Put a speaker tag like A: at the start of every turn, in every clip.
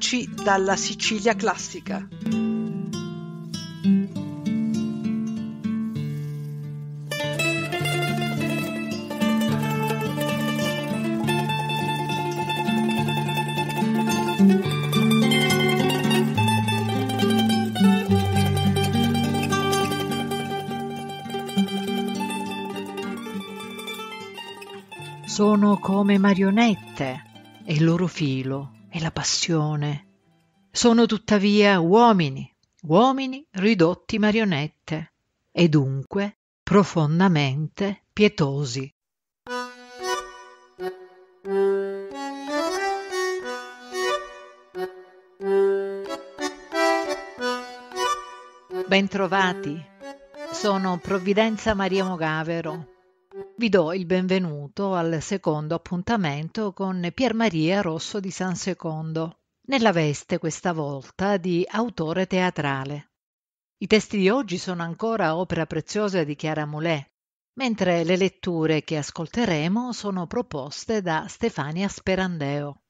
A: Voci dalla Sicilia classica.
B: Sono come marionette e il loro filo e la passione. Sono tuttavia uomini, uomini ridotti marionette e dunque profondamente pietosi. Bentrovati, sono Provvidenza Maria Mogavero vi do il benvenuto al secondo appuntamento con Pier Maria Rosso di San Secondo, nella veste questa volta di autore teatrale. I testi di oggi sono ancora opera preziosa di Chiara Moulet, mentre le letture che ascolteremo sono proposte da Stefania Sperandeo.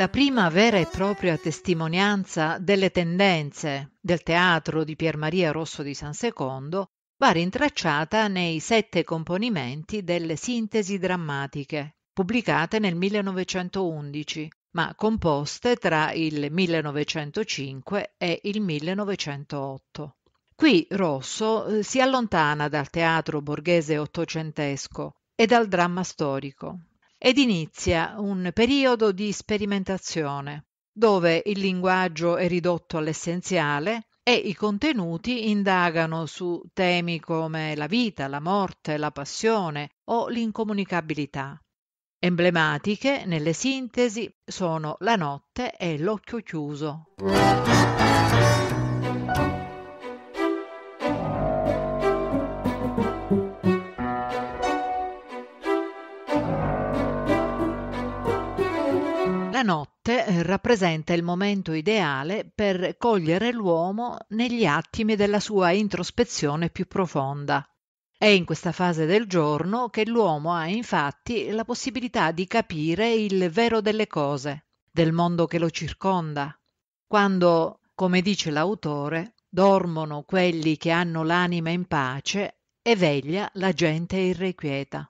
B: La prima vera e propria testimonianza delle tendenze del teatro di Pier Maria Rosso di San Secondo va rintracciata nei sette componimenti delle Sintesi drammatiche, pubblicate nel 1911, ma composte tra il 1905 e il 1908. Qui Rosso eh, si allontana dal teatro borghese ottocentesco e dal dramma storico, ed inizia un periodo di sperimentazione, dove il linguaggio è ridotto all'essenziale e i contenuti indagano su temi come la vita, la morte, la passione o l'incomunicabilità. Emblematiche nelle sintesi sono la notte e l'occhio chiuso. Rappresenta il momento ideale per cogliere l'uomo negli attimi della sua introspezione più profonda. È in questa fase del giorno che l'uomo ha infatti la possibilità di capire il vero delle cose, del mondo che lo circonda, quando, come dice l'autore, dormono quelli che hanno l'anima in pace e veglia la gente irrequieta.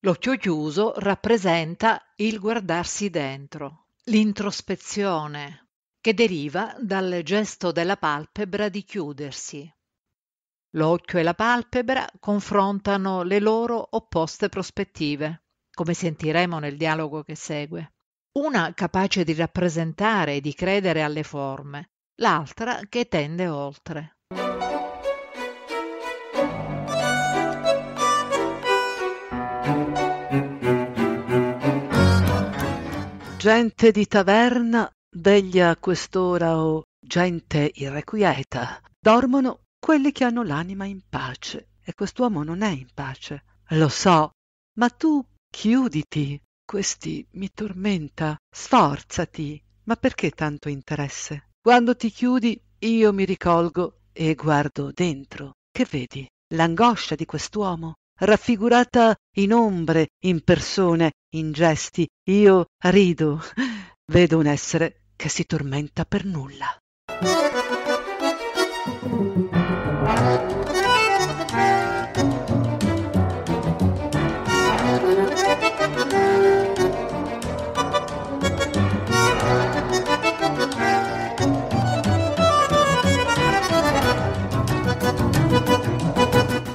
B: L'occhio chiuso rappresenta il guardarsi dentro, l'introspezione, che deriva dal gesto della palpebra di chiudersi. L'occhio e la palpebra confrontano le loro opposte prospettive, come sentiremo nel dialogo che segue. Una capace di rappresentare e di credere alle forme, l'altra che tende oltre.
C: Gente di taverna, veglia a quest'ora o gente irrequieta. Dormono quelli che hanno l'anima in pace. E quest'uomo non è in pace. Lo so, ma tu chiuditi. Questi mi tormenta. Sforzati. Ma perché tanto interesse? Quando ti chiudi, io mi ricolgo e guardo dentro. Che vedi? L'angoscia di quest'uomo, raffigurata in ombre, in persone, in gesti. Io rido, vedo un essere che si tormenta per nulla.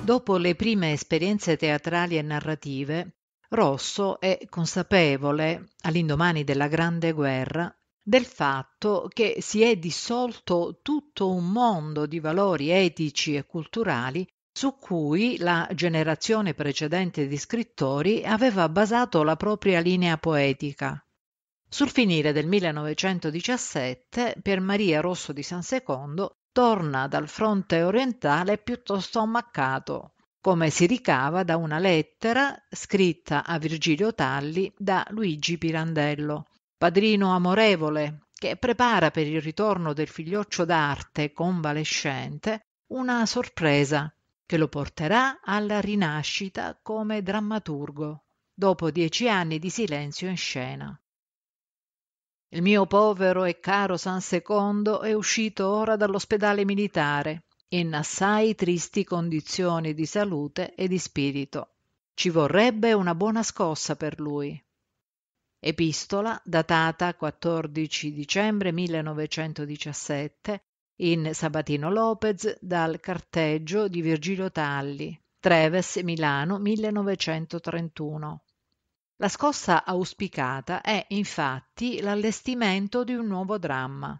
B: Dopo le prime esperienze teatrali e narrative, Rosso è consapevole, all'indomani della Grande Guerra, del fatto che si è dissolto tutto un mondo di valori etici e culturali su cui la generazione precedente di scrittori aveva basato la propria linea poetica. Sul finire del 1917, Pier Maria Rosso di San Secondo torna dal fronte orientale piuttosto ammaccato, come si ricava da una lettera scritta a Virgilio Talli da Luigi Pirandello, padrino amorevole che prepara per il ritorno del figlioccio d'arte convalescente una sorpresa che lo porterà alla rinascita come drammaturgo, dopo dieci anni di silenzio in scena. Il mio povero e caro San Secondo è uscito ora dall'ospedale militare, in assai tristi condizioni di salute e di spirito. Ci vorrebbe una buona scossa per lui. Epistola datata 14 dicembre 1917 in Sabatino Lopez dal carteggio di Virgilio Talli, Treves, Milano 1931. La scossa auspicata è infatti l'allestimento di un nuovo dramma,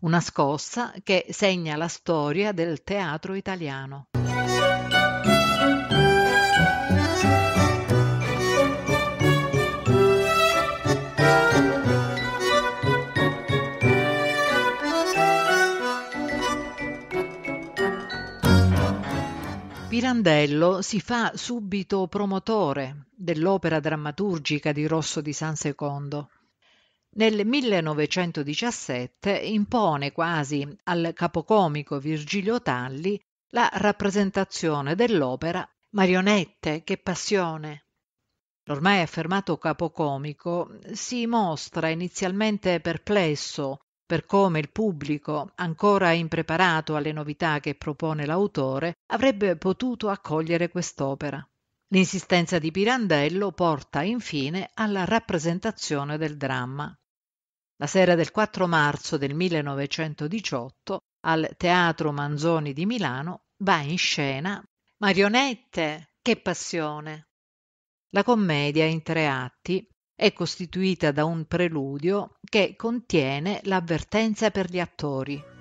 B: una scossa che segna la storia del teatro italiano. Pirandello si fa subito promotore dell'opera drammaturgica di Rosso di San Secondo. Nel 1917 impone quasi al capocomico Virgilio Talli la rappresentazione dell'opera Marionette, che passione. L'ormai affermato capocomico si mostra inizialmente perplesso per come il pubblico, ancora impreparato alle novità che propone l'autore, avrebbe potuto accogliere quest'opera. L'insistenza di Pirandello porta infine alla rappresentazione del dramma. La sera del 4 marzo del 1918 al Teatro Manzoni di Milano va in scena Marionette, che passione! La commedia in tre atti è costituita da un preludio che contiene l'avvertenza per gli attori.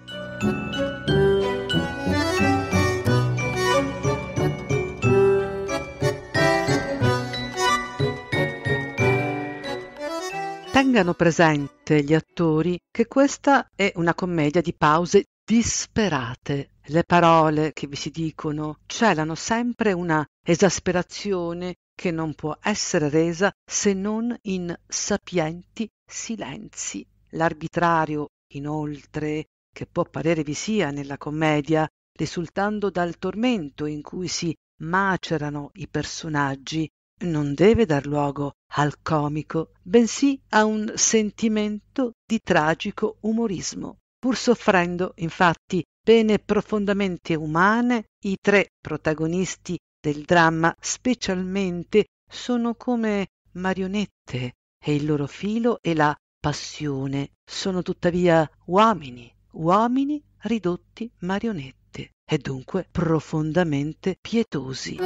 C: Tengano presente gli attori che questa è una commedia di pause disperate. Le parole che vi si dicono celano sempre una esasperazione che non può essere resa se non in sapienti silenzi. L'arbitrario, inoltre, che può parere vi sia nella commedia, risultando dal tormento in cui si macerano i personaggi, non deve dar luogo al comico, bensì a un sentimento di tragico umorismo. Pur soffrendo, infatti, pene profondamente umane, i tre protagonisti del dramma specialmente sono come marionette e il loro filo e la passione sono tuttavia uomini, uomini ridotti marionette e dunque profondamente pietosi.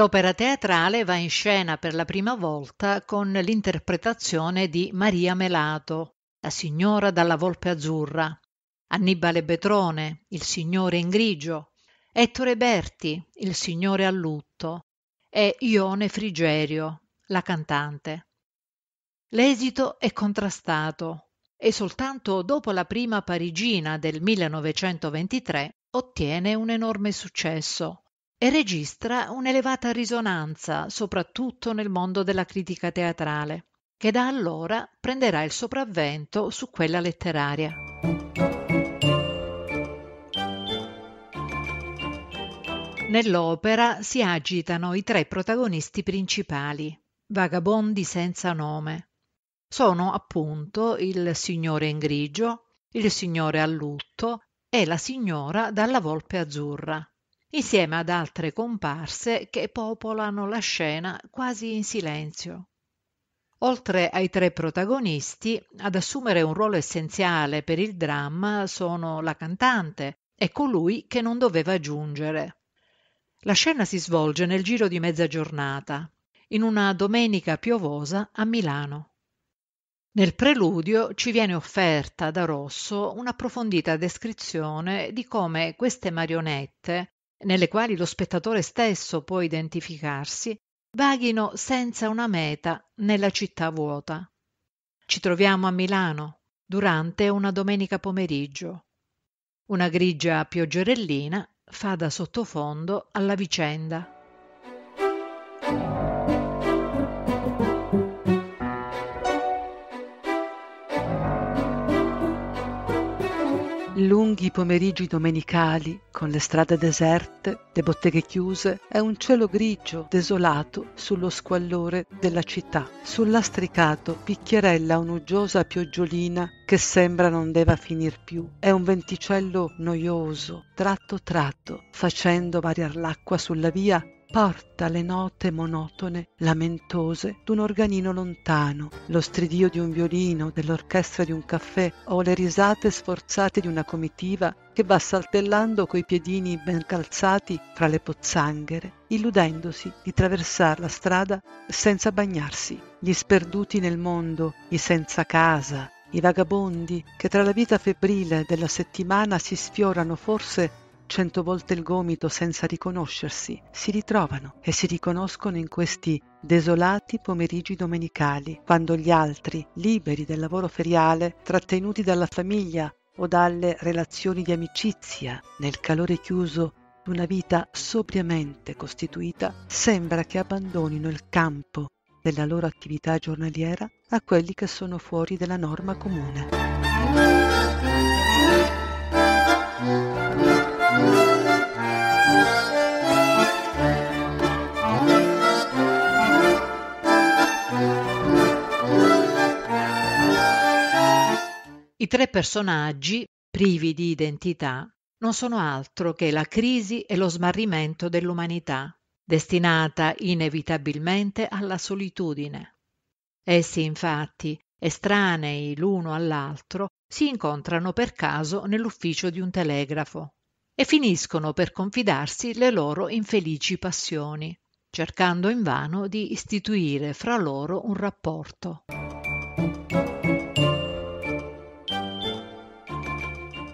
B: L'opera teatrale va in scena per la prima volta con l'interpretazione di Maria Melato, la signora dalla volpe azzurra, Annibale Betrone, il signore in grigio, Ettore Berti, il signore a lutto, e Ione Frigerio, la cantante. L'esito è contrastato e soltanto dopo la prima parigina del 1923 ottiene un enorme successo e registra un'elevata risonanza soprattutto nel mondo della critica teatrale, che da allora prenderà il sopravvento su quella letteraria. Nell'opera si agitano i tre protagonisti principali, vagabondi senza nome. Sono appunto il signore in grigio, il signore a lutto e la signora dalla volpe azzurra insieme ad altre comparse che popolano la scena quasi in silenzio. Oltre ai tre protagonisti, ad assumere un ruolo essenziale per il dramma sono la cantante e colui che non doveva giungere. La scena si svolge nel giro di mezza giornata, in una domenica piovosa a Milano. Nel preludio ci viene offerta da Rosso un'approfondita descrizione di come queste marionette nelle quali lo spettatore stesso può identificarsi, vaghino senza una meta nella città vuota. Ci troviamo a Milano durante una domenica pomeriggio. Una grigia pioggerellina fa da sottofondo alla vicenda.
C: Lunghi pomeriggi domenicali, con le strade deserte, le botteghe chiuse e un cielo grigio, desolato, sullo squallore della città. Sul lastricato picchierella un'uggiosa pioggiolina che sembra non deva finir più. È un venticello noioso, tratto tratto, facendo variar l'acqua sulla via porta le note monotone, lamentose d'un organino lontano, lo stridio di un violino, dell'orchestra di un caffè o le risate sforzate di una comitiva che va saltellando coi piedini ben calzati fra le pozzanghere, illudendosi di traversar la strada senza bagnarsi. Gli sperduti nel mondo, i senza casa, i vagabondi che tra la vita febbrile della settimana si sfiorano forse cento volte il gomito senza riconoscersi, si ritrovano e si riconoscono in questi desolati pomeriggi domenicali, quando gli altri, liberi del lavoro feriale, trattenuti dalla famiglia o dalle relazioni di amicizia, nel calore chiuso di una vita sobriamente costituita, sembra che abbandonino il campo della loro attività giornaliera a quelli che sono fuori della norma comune.
B: Tre personaggi, privi di identità, non sono altro che la crisi e lo smarrimento dell'umanità, destinata inevitabilmente alla solitudine. Essi, infatti, estranei l'uno all'altro, si incontrano per caso nell'ufficio di un telegrafo e finiscono per confidarsi le loro infelici passioni, cercando invano di istituire fra loro un rapporto.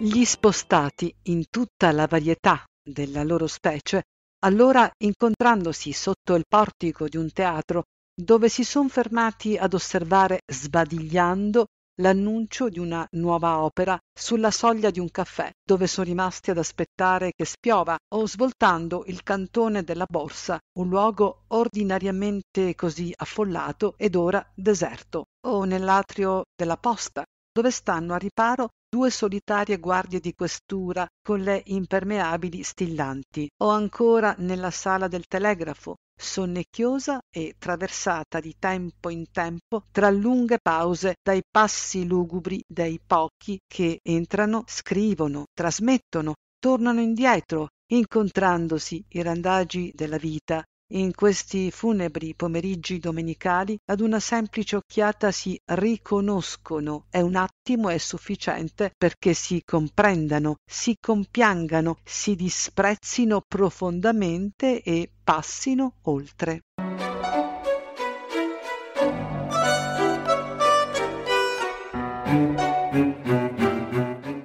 C: Gli spostati in tutta la varietà della loro specie, allora incontrandosi sotto il portico di un teatro dove si son fermati ad osservare sbadigliando l'annuncio di una nuova opera sulla soglia di un caffè dove sono rimasti ad aspettare che spiova o svoltando il cantone della borsa, un luogo ordinariamente così affollato ed ora deserto, o nell'atrio della posta dove stanno a riparo due solitarie guardie di questura con le impermeabili stillanti, o ancora nella sala del telegrafo, sonnecchiosa e traversata di tempo in tempo tra lunghe pause dai passi lugubri dei pochi che entrano, scrivono, trasmettono, tornano indietro, incontrandosi i randagi della vita in questi funebri pomeriggi domenicali ad una semplice occhiata si riconoscono e un attimo è sufficiente perché si comprendano, si compiangano, si disprezzino profondamente e passino oltre.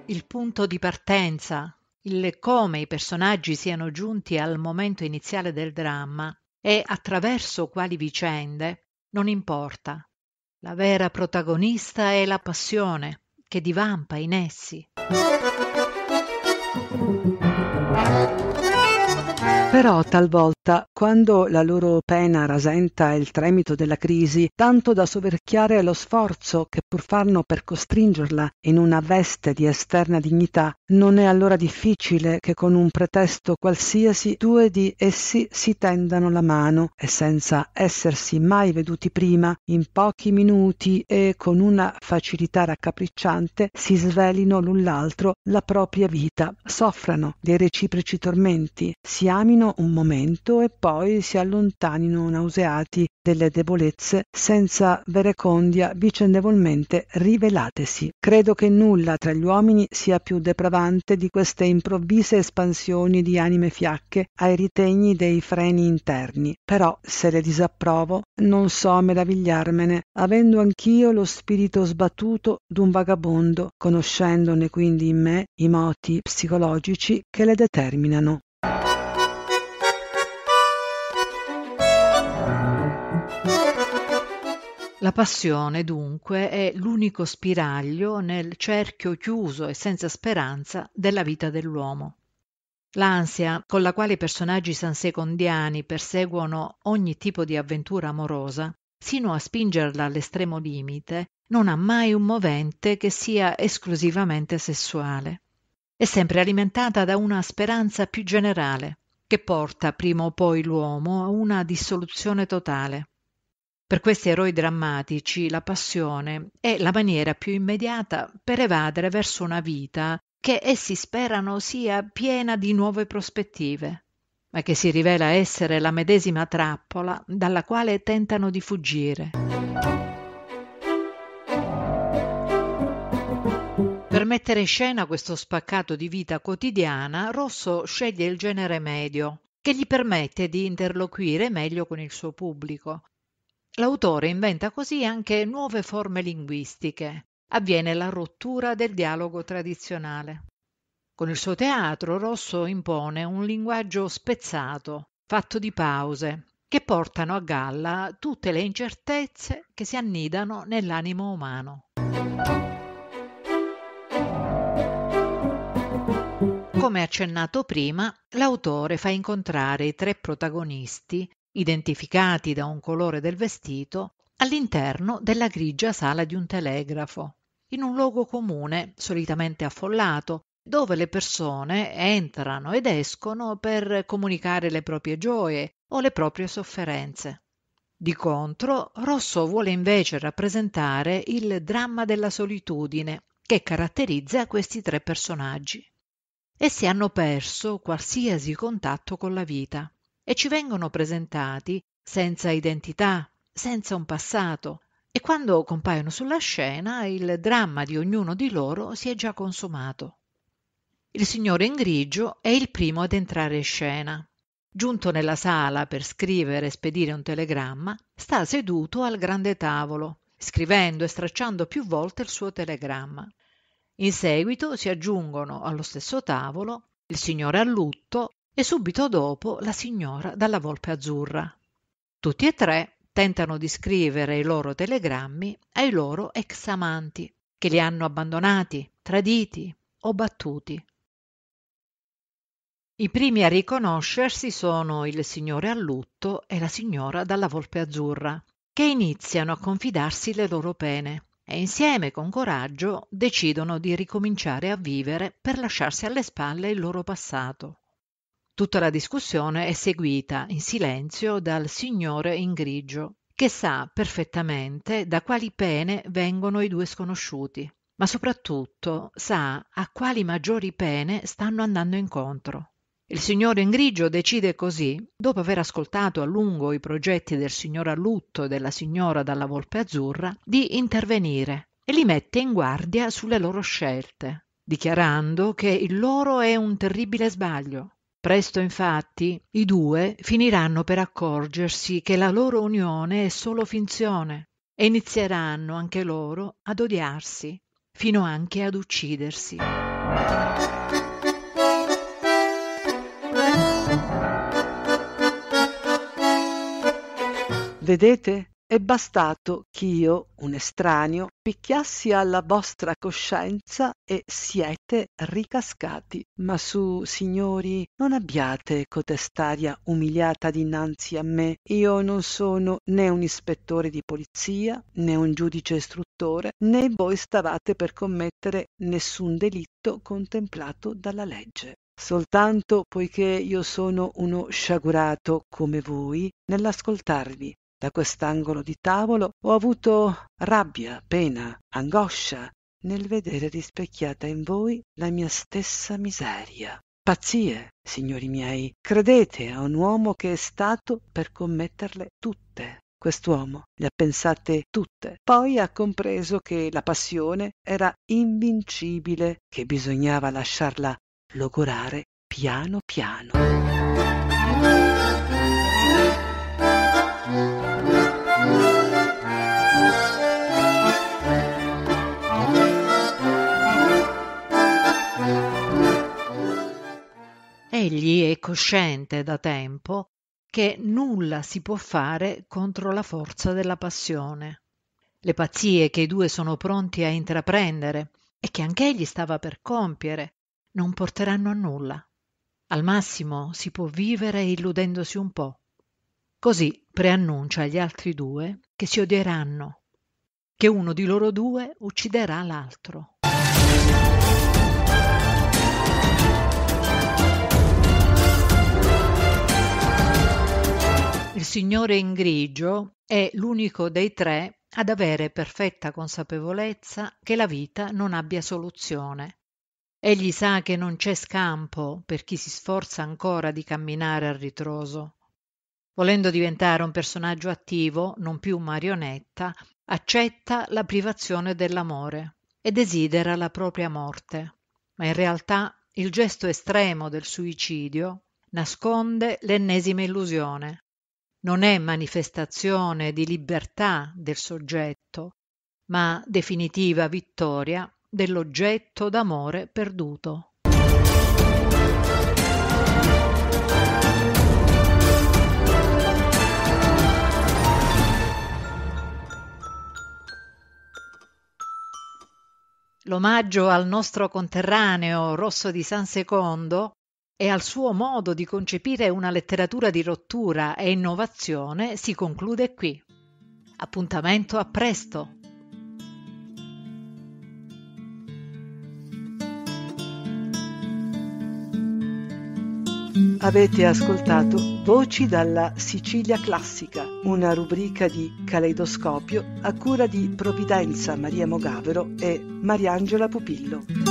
B: Il punto di partenza il come i personaggi siano giunti al momento iniziale del dramma e attraverso quali vicende non importa. La vera protagonista è la passione che divampa in essi.
C: Però talvolta, quando la loro pena rasenta il tremito della crisi, tanto da soverchiare lo sforzo che pur fanno per costringerla in una veste di esterna dignità, non è allora difficile che con un pretesto qualsiasi due di essi si tendano la mano e senza essersi mai veduti prima, in pochi minuti e con una facilità raccapricciante, si svelino l'un l'altro la propria vita, soffrano dei reciproci tormenti, si amino un momento e poi si allontanino nauseati delle debolezze senza verecondia vicendevolmente rivelatesi. Credo che nulla tra gli uomini sia più depravante di queste improvvise espansioni di anime fiacche ai ritegni dei freni interni. Però, se le disapprovo, non so meravigliarmene, avendo anch'io lo spirito sbattuto d'un vagabondo, conoscendone quindi in me i moti psicologici che le determinano.
B: La passione, dunque, è l'unico spiraglio nel cerchio chiuso e senza speranza della vita dell'uomo. L'ansia con la quale i personaggi sansecondiani perseguono ogni tipo di avventura amorosa, sino a spingerla all'estremo limite, non ha mai un movente che sia esclusivamente sessuale. è sempre alimentata da una speranza più generale, che porta prima o poi l'uomo a una dissoluzione totale. Per questi eroi drammatici la passione è la maniera più immediata per evadere verso una vita che essi sperano sia piena di nuove prospettive, ma che si rivela essere la medesima trappola dalla quale tentano di fuggire. Per mettere in scena questo spaccato di vita quotidiana, Rosso sceglie il genere medio, che gli permette di interloquire meglio con il suo pubblico, L'autore inventa così anche nuove forme linguistiche. Avviene la rottura del dialogo tradizionale. Con il suo teatro Rosso impone un linguaggio spezzato, fatto di pause, che portano a galla tutte le incertezze che si annidano nell'animo umano. Come accennato prima, l'autore fa incontrare i tre protagonisti identificati da un colore del vestito, all'interno della grigia sala di un telegrafo, in un luogo comune, solitamente affollato, dove le persone entrano ed escono per comunicare le proprie gioie o le proprie sofferenze. Di contro, Rosso vuole invece rappresentare il dramma della solitudine che caratterizza questi tre personaggi. Essi hanno perso qualsiasi contatto con la vita e ci vengono presentati senza identità, senza un passato, e quando compaiono sulla scena il dramma di ognuno di loro si è già consumato. Il signore in grigio è il primo ad entrare in scena. Giunto nella sala per scrivere e spedire un telegramma, sta seduto al grande tavolo, scrivendo e stracciando più volte il suo telegramma. In seguito si aggiungono allo stesso tavolo il signore a lutto e subito dopo la signora dalla volpe azzurra. Tutti e tre tentano di scrivere i loro telegrammi ai loro ex amanti, che li hanno abbandonati, traditi o battuti. I primi a riconoscersi sono il signore a lutto e la signora dalla volpe azzurra, che iniziano a confidarsi le loro pene e insieme con coraggio decidono di ricominciare a vivere per lasciarsi alle spalle il loro passato. Tutta la discussione è seguita in silenzio dal signore in grigio, che sa perfettamente da quali pene vengono i due sconosciuti, ma soprattutto sa a quali maggiori pene stanno andando incontro. Il signore in grigio decide così, dopo aver ascoltato a lungo i progetti del signor a lutto e della signora dalla volpe azzurra, di intervenire e li mette in guardia sulle loro scelte, dichiarando che il loro è un terribile sbaglio Presto infatti i due finiranno per accorgersi che la loro unione è solo finzione e inizieranno anche loro ad odiarsi, fino anche ad uccidersi.
C: Vedete? È bastato ch'io, un estraneo, picchiassi alla vostra coscienza e siete ricascati. Ma su, signori, non abbiate cotestaria umiliata dinanzi a me. Io non sono né un ispettore di polizia, né un giudice istruttore, né voi stavate per commettere nessun delitto contemplato dalla legge soltanto poiché io sono uno sciagurato come voi nell'ascoltarvi da quest'angolo di tavolo ho avuto rabbia, pena, angoscia nel vedere rispecchiata in voi la mia stessa miseria. Pazzie, signori miei, credete a un uomo che è stato per commetterle tutte. Quest'uomo le ha pensate tutte. Poi ha compreso che la passione era invincibile, che bisognava lasciarla logorare piano piano.
B: Egli è cosciente da tempo che nulla si può fare contro la forza della passione. Le pazzie che i due sono pronti a intraprendere e che anch'egli stava per compiere non porteranno a nulla. Al massimo si può vivere illudendosi un po'. Così preannuncia agli altri due che si odieranno, che uno di loro due ucciderà l'altro. Signore in grigio è l'unico dei tre ad avere perfetta consapevolezza che la vita non abbia soluzione. Egli sa che non c'è scampo per chi si sforza ancora di camminare a ritroso. Volendo diventare un personaggio attivo, non più marionetta, accetta la privazione dell'amore e desidera la propria morte. Ma in realtà il gesto estremo del suicidio nasconde l'ennesima illusione. Non è manifestazione di libertà del soggetto, ma definitiva vittoria dell'oggetto d'amore perduto. L'omaggio al nostro conterraneo Rosso di San Secondo e al suo modo di concepire una letteratura di rottura e innovazione si conclude qui. Appuntamento a presto!
C: Avete ascoltato Voci dalla Sicilia Classica, una rubrica di Caleidoscopio a cura di Provvidenza Maria Mogavero e Mariangela Pupillo.